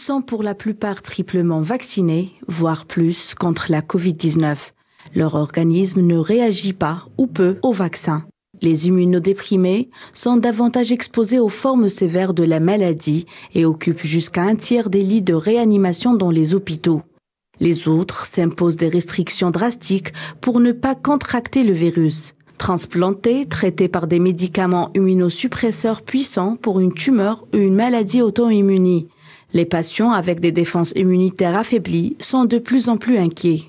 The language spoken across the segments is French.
sont pour la plupart triplement vaccinés, voire plus, contre la Covid-19. Leur organisme ne réagit pas ou peu au vaccin. Les immunodéprimés sont davantage exposés aux formes sévères de la maladie et occupent jusqu'à un tiers des lits de réanimation dans les hôpitaux. Les autres s'imposent des restrictions drastiques pour ne pas contracter le virus. Transplantés, traités par des médicaments immunosuppresseurs puissants pour une tumeur ou une maladie auto-immune. Les patients avec des défenses immunitaires affaiblies sont de plus en plus inquiets.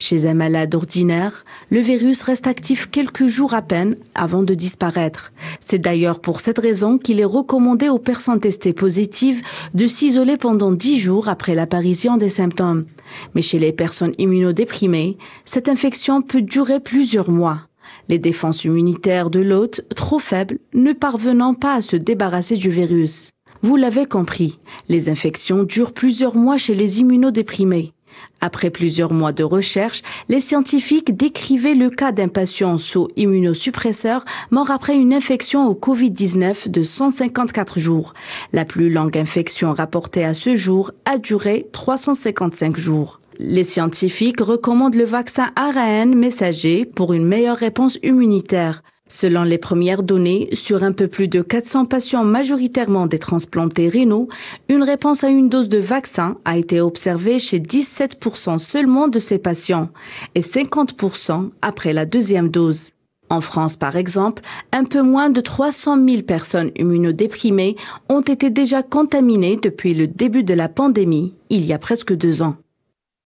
Chez un malade ordinaire, le virus reste actif quelques jours à peine avant de disparaître. C'est d'ailleurs pour cette raison qu'il est recommandé aux personnes testées positives de s'isoler pendant 10 jours après l'apparition des symptômes. Mais chez les personnes immunodéprimées, cette infection peut durer plusieurs mois. Les défenses immunitaires de l'hôte, trop faibles, ne parvenant pas à se débarrasser du virus. Vous l'avez compris, les infections durent plusieurs mois chez les immunodéprimés. Après plusieurs mois de recherche, les scientifiques décrivaient le cas d'un patient sous immunosuppresseur mort après une infection au Covid-19 de 154 jours. La plus longue infection rapportée à ce jour a duré 355 jours. Les scientifiques recommandent le vaccin ARN messager pour une meilleure réponse immunitaire. Selon les premières données, sur un peu plus de 400 patients majoritairement des transplantés rénaux, une réponse à une dose de vaccin a été observée chez 17% seulement de ces patients et 50% après la deuxième dose. En France, par exemple, un peu moins de 300 000 personnes immunodéprimées ont été déjà contaminées depuis le début de la pandémie, il y a presque deux ans.